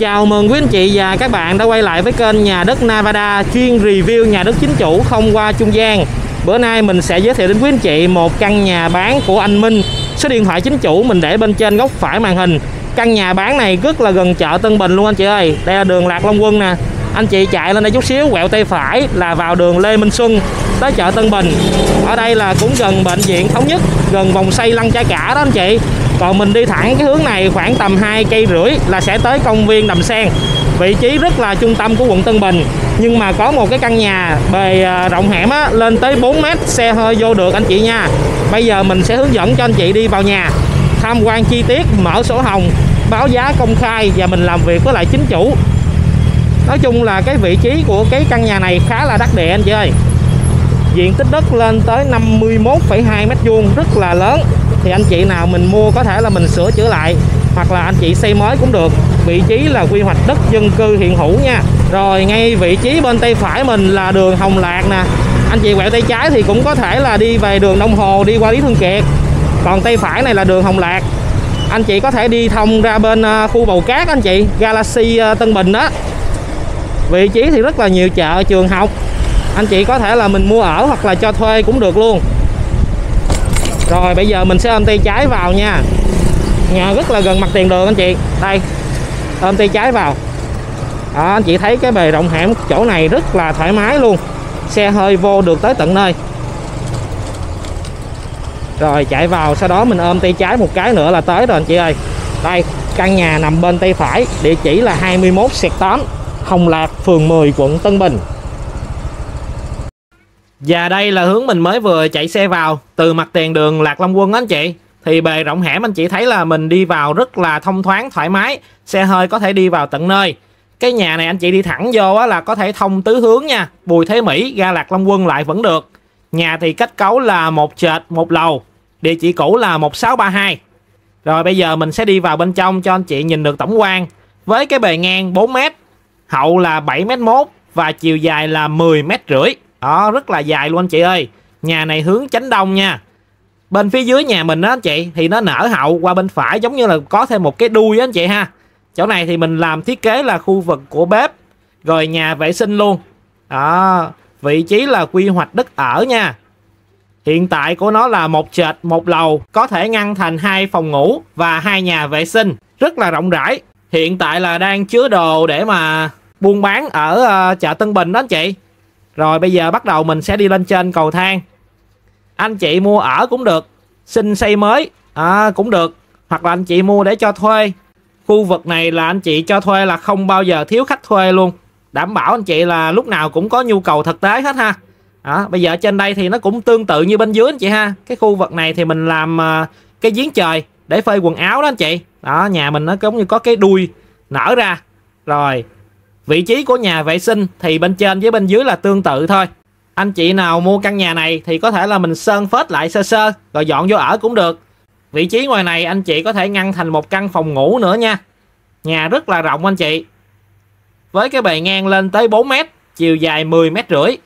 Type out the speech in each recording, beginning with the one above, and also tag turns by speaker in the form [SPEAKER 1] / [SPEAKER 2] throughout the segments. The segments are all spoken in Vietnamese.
[SPEAKER 1] Chào mừng quý anh chị và các bạn đã quay lại với kênh Nhà đất Nevada chuyên review nhà đất chính chủ không qua trung gian. Bữa nay mình sẽ giới thiệu đến quý anh chị một căn nhà bán của anh Minh. Số điện thoại chính chủ mình để bên trên góc phải màn hình. Căn nhà bán này rất là gần chợ Tân Bình luôn anh chị ơi. Đây là đường Lạc Long Quân nè. Anh chị chạy lên đây chút xíu quẹo tay phải là vào đường Lê Minh Xuân tới chợ Tân Bình. Ở đây là cũng gần bệnh viện thống nhất, gần vòng xây lăng cha cả đó anh chị còn mình đi thẳng cái hướng này khoảng tầm hai cây rưỡi là sẽ tới công viên Đầm Sen. Vị trí rất là trung tâm của quận Tân Bình. Nhưng mà có một cái căn nhà bề à, rộng hẻm á, lên tới 4 mét xe hơi vô được anh chị nha. Bây giờ mình sẽ hướng dẫn cho anh chị đi vào nhà tham quan chi tiết mở sổ hồng báo giá công khai và mình làm việc với lại chính chủ. Nói chung là cái vị trí của cái căn nhà này khá là đắc địa anh chị ơi. Diện tích đất lên tới 51,2 mét vuông rất là lớn thì anh chị nào mình mua có thể là mình sửa chữa lại, hoặc là anh chị xây mới cũng được. Vị trí là quy hoạch đất dân cư hiện hữu nha. Rồi ngay vị trí bên tay phải mình là đường Hồng Lạc nè. Anh chị quẹo tay trái thì cũng có thể là đi về đường Đông Hồ, đi qua Lý Thương Kiệt. Còn tay phải này là đường Hồng Lạc. Anh chị có thể đi thông ra bên ờ, khu Bầu Cát anh chị, Galaxy ờ, Tân Bình đó. Vị trí thì rất là nhiều chợ, trường học. Anh chị có thể là mình mua ở hoặc là cho thuê cũng được luôn rồi bây giờ mình sẽ ôm tay trái vào nha. Nhà rất là gần mặt tiền đường anh chị. Đây ôm tay trái vào. Đó, anh chị thấy cái bề rộng hẻm chỗ này rất là thoải mái luôn. Xe hơi vô được tới tận nơi. Rồi chạy vào sau đó mình ôm tay trái một cái nữa là tới rồi anh chị ơi. Đây căn nhà nằm bên tay phải địa chỉ là 21 8 Hồng Lạc phường 10 quận Tân Bình và đây là hướng mình mới vừa chạy xe vào từ mặt tiền đường Lạc Long Quân anh chị. Thì bề rộng hẻm anh chị thấy là mình đi vào rất là thông thoáng thoải mái, xe hơi có thể đi vào tận nơi. Cái nhà này anh chị đi thẳng vô á là có thể thông tứ hướng nha. Bùi Thế Mỹ ra Lạc Long Quân lại vẫn được. Nhà thì kết cấu là một trệt, một lầu. Địa chỉ cũ là 1632. Rồi bây giờ mình sẽ đi vào bên trong cho anh chị nhìn được tổng quan. Với cái bề ngang 4m, hậu là 7m1 và chiều dài là 10m rưỡi. Đó, rất là dài luôn anh chị ơi. Nhà này hướng chánh đông nha. Bên phía dưới nhà mình đó anh chị thì nó nở hậu qua bên phải giống như là có thêm một cái đuôi đó anh chị ha. Chỗ này thì mình làm thiết kế là khu vực của bếp rồi nhà vệ sinh luôn. Đó, vị trí là quy hoạch đất ở nha. Hiện tại của nó là một trệt, một lầu, có thể ngăn thành hai phòng ngủ và hai nhà vệ sinh, rất là rộng rãi. Hiện tại là đang chứa đồ để mà buôn bán ở uh, chợ Tân Bình đó anh chị. Rồi bây giờ bắt đầu mình sẽ đi lên trên cầu thang. Anh chị mua ở cũng được Xin xây mới à, cũng được. Hoặc là anh chị mua để cho thuê. Khu vực này là anh chị cho thuê là không bao giờ thiếu khách thuê luôn. Đảm bảo anh chị là lúc nào cũng có nhu cầu thực tế hết ha. Đó, Bây giờ trên đây thì nó cũng tương tự như bên dưới anh chị ha. Cái khu vực này thì mình làm uh, cái giếng trời để phơi quần áo đó anh chị. Đó nhà mình nó giống như có cái đuôi nở ra. Rồi Vị trí của nhà vệ sinh thì bên trên với bên dưới là tương tự thôi. Anh chị nào mua căn nhà này thì có thể là mình sơn phết lại sơ sơ rồi dọn vô ở cũng được. Vị trí ngoài này anh chị có thể ngăn thành một căn phòng ngủ nữa nha. Nhà rất là rộng anh chị. Với cái bề ngang lên tới 4 mét, chiều dài 10 mét rưỡi.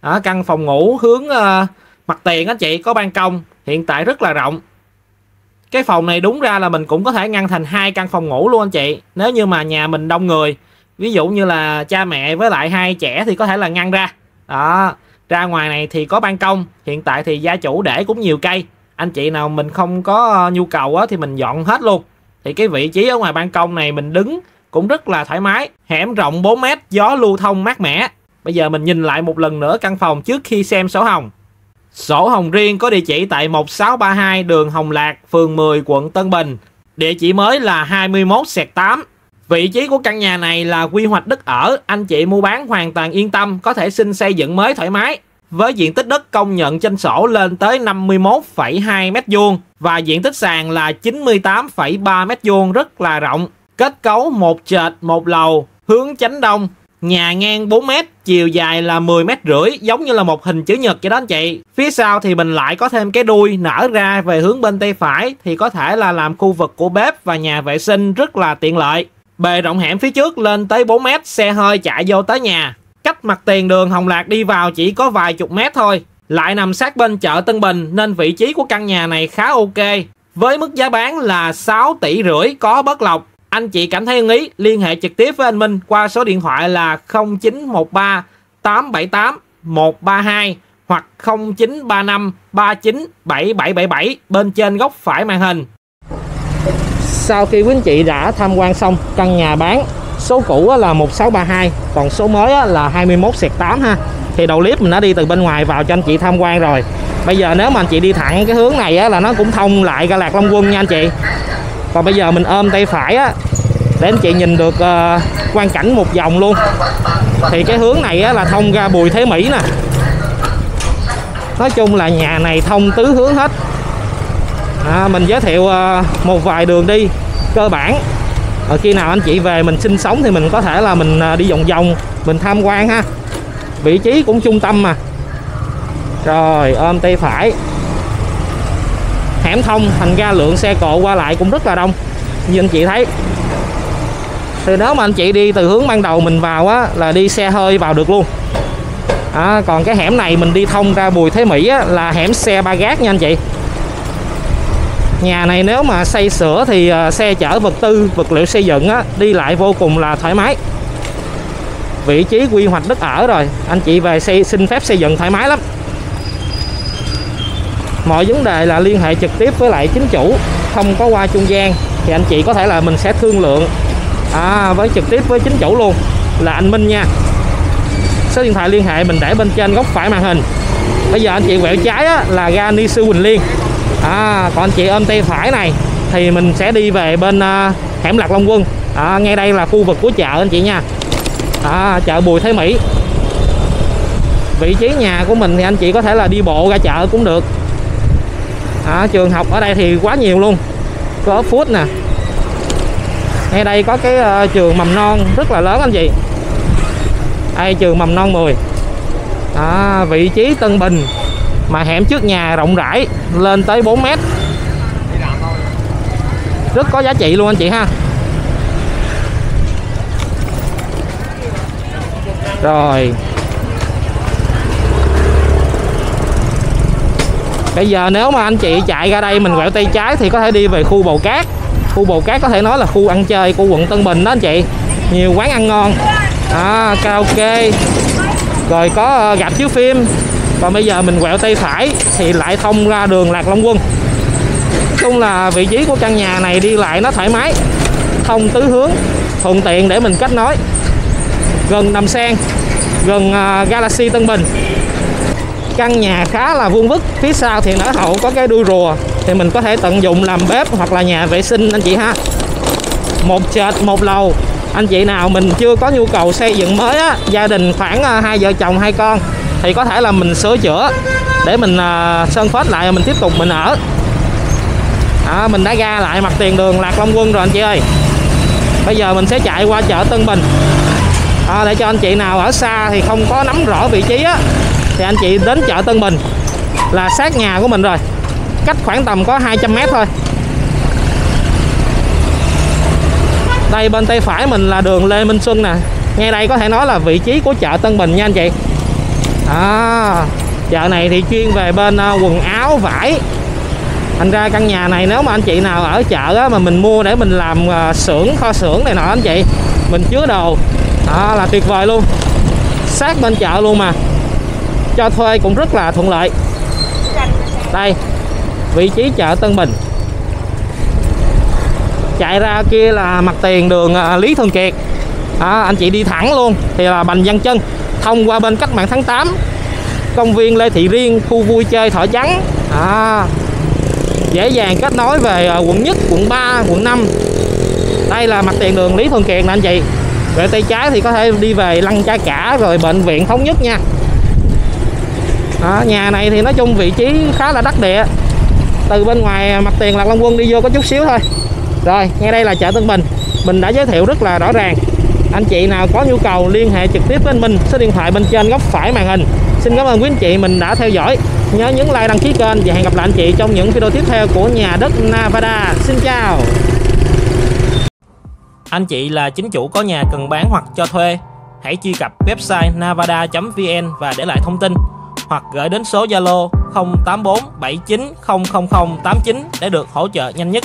[SPEAKER 1] Ở căn phòng ngủ hướng uh, mặt tiền anh chị có ban công, hiện tại rất là rộng. Cái phòng này đúng ra là mình cũng có thể ngăn thành hai căn phòng ngủ luôn anh chị. Nếu như mà nhà mình đông người ví dụ như là cha mẹ với lại hai trẻ thì có thể là ngăn ra. Đó ra ngoài này thì có ban công hiện tại thì gia chủ để cũng nhiều cây. Anh chị nào mình không có ờ, nhu cầu á, thì mình dọn hết luôn. Thì cái vị trí ở ngoài ban công này mình đứng cũng rất là thoải mái hẻm rộng 4 mét gió lưu thông mát mẻ. Bây giờ mình nhìn lại một lần nữa căn phòng trước khi xem sổ hồng. Sổ hồng riêng có địa chỉ tại 1632 đường Hồng Lạc phường 10 quận Tân Bình. Địa chỉ mới là 21 8 Vị trí của căn nhà này là quy hoạch đất ở, anh chị mua bán hoàn toàn yên tâm, có thể xin xây dựng mới thoải mái. Với diện tích đất công nhận trên sổ lên tới 51,2 m2 và diện tích sàn là 98,3 m2 rất là rộng. Kết cấu một trệt, một lầu, hướng chánh đông, nhà ngang 4 m, chiều dài là 10 m rưỡi, giống như là một hình chữ nhật vậy đó anh chị. Phía sau thì mình lại có thêm cái đuôi nở ra về hướng bên tay phải thì có thể là làm khu vực của bếp và nhà vệ sinh rất là tiện lợi. Bề rộng hẻm phía trước lên tới 4 mét, xe hơi chạy vô tới nhà. Cách mặt tiền đường Hồng Lạc đi vào chỉ có vài chục mét thôi. Lại nằm sát bên chợ Tân Bình nên vị trí của căn nhà này khá ok. Với mức giá bán là 6 tỷ rưỡi có bất lộc. anh chị cảm thấy ưng ý liên hệ trực tiếp với anh Minh qua số điện thoại là 0913 878 132 hoặc 0935 39 7777 bên trên góc phải màn hình. Sau khi quý anh chị đã tham quan xong căn nhà bán số cũ là 1632 còn số mới là 21 8 ha. Thì đầu clip mình đã đi từ bên ngoài vào cho anh chị tham quan rồi. Bây giờ nếu mà anh chị đi thẳng cái hướng này á, là nó cũng thông lại ga lạc long quân nha anh chị. Còn bây giờ mình ôm tay phải á để anh chị nhìn được ờ, uh, quan cảnh một vòng luôn. Thì cái hướng này á, là thông ra bùi thế mỹ nè. Nói chung là nhà này thông tứ hướng hết à, mình giới thiệu à, một vài đường đi cơ bản. Ở khi nào anh chị về mình sinh sống thì mình có thể là mình à, đi vòng vòng mình tham quan ha. Vị trí cũng trung tâm mà. Rồi ôm tay phải. Hẻm thông thành ra lượng xe cộ qua lại cũng rất là đông như anh chị thấy. Thì nếu mà anh chị đi từ hướng ban đầu mình vào á là đi xe hơi vào được luôn. À, còn cái hẻm này mình đi thông ra Bùi Thế Mỹ á, là hẻm xe ba gác nha anh chị nhà này nếu mà xây sửa thì à, xe chở vật tư vật liệu xây dựng á, đi lại vô cùng là thoải mái. Vị trí quy hoạch đất ở rồi anh chị về xây xin phép xây dựng thoải mái lắm. Mọi vấn đề là liên hệ trực tiếp với lại chính chủ không có qua trung gian thì anh chị có thể là mình sẽ thương lượng à, với trực tiếp với chính chủ luôn là anh Minh nha. Số điện thoại liên hệ mình để bên trên góc phải màn hình. Bây giờ anh chị quẹo trái á, là ga Ni Sư Quỳnh Liên à, còn anh chị ôm tay phải này thì mình sẽ đi về bên à, hẻm Lạc Long Quân. À, ngay đây là khu vực của chợ anh chị nha. À, chợ Bùi Thế Mỹ. Vị trí nhà của mình thì anh chị có thể là đi bộ ra chợ cũng được. À, trường học ở đây thì quá nhiều luôn. Có phút nè. Ngay đây có cái uh, trường mầm non rất là lớn anh chị. Đây trường mầm non 10 à, vị trí Tân Bình mà hẻm trước nhà rộng rãi lên tới 4 mét. Rất có giá trị luôn anh chị ha. Rồi. Bây giờ nếu mà anh chị chạy ra đây mình quẹo tay trái thì có thể đi về khu bầu cát. Khu bầu cát có thể nói là khu ăn chơi của quận Tân Bình đó anh chị. Nhiều quán ăn ngon. À, karaoke. Rồi có ờ, gặp chiếu phim và bây giờ mình quẹo tay phải thì lại thông ra đường Lạc Long Quân. Chung là vị trí của căn nhà này đi lại nó thoải mái thông tứ hướng thuận tiện để mình kết nối. Gần Đầm Sen gần uh, Galaxy Tân Bình. Căn nhà khá là vuông vức phía sau thì nở hậu có cái đuôi rùa thì mình có thể tận dụng làm bếp hoặc là nhà vệ sinh anh chị ha. Một trệt một lầu. Anh chị nào mình chưa có nhu cầu xây dựng mới á gia đình khoảng à, hai vợ chồng hai con thì có thể là mình sửa chữa để mình à, sơn phết lại mình tiếp tục mình ở. À, mình đã ra lại mặt tiền đường lạc long quân rồi anh chị ơi. Bây giờ mình sẽ chạy qua chợ tân bình. À, để cho anh chị nào ở xa thì không có nắm rõ vị trí á thì anh chị đến chợ tân bình là sát nhà của mình rồi. Cách khoảng tầm có 200 mét thôi. Đây bên tay phải mình là đường Lê Minh Xuân nè. Ngay đây có thể nói là vị trí của chợ Tân Bình nha anh chị à, chợ này thì chuyên về bên à, quần áo vải. Thành ra căn nhà này nếu mà anh chị nào ở chợ á, mà mình mua để mình làm à, xưởng kho xưởng này nọ anh chị mình chứa đồ. À, là tuyệt vời luôn. Sát bên chợ luôn mà. Cho thuê cũng rất là thuận lợi. Đây vị trí chợ Tân Bình. Chạy ra kia là mặt tiền đường à, Lý Thường Kiệt. À, anh chị đi thẳng luôn thì là Bành Văn Chân thông qua bên cách mạng tháng 8 công viên Lê Thị Riêng khu vui chơi Thỏ Trắng à, dễ dàng kết nối về à, quận nhất quận 3 quận 5 đây là mặt tiền đường Lý Thường Kiệt nè anh chị. Về tay trái thì có thể đi về Lăng Cha Cả rồi bệnh viện Thống Nhất nha. À, nhà này thì nói chung vị trí khá là đắc địa. Từ bên ngoài mặt tiền là Long Quân đi vô có chút xíu thôi. Rồi ngay đây là chợ Tân Bình. Mình đã giới thiệu rất là rõ ràng anh chị nào có nhu cầu liên hệ trực tiếp với anh Minh, số điện thoại bên trên góc phải màn hình. Xin cảm ơn quý anh chị mình đã theo dõi. Nhớ nhấn like, đăng ký kênh và hẹn gặp lại anh chị trong những video tiếp theo của nhà đất Nevada. Xin chào. Anh chị là chính chủ có nhà cần bán hoặc cho thuê, hãy truy cập website navada.vn và để lại thông tin, hoặc gửi đến số Zalo 084 79 000 89 để được hỗ trợ nhanh nhất.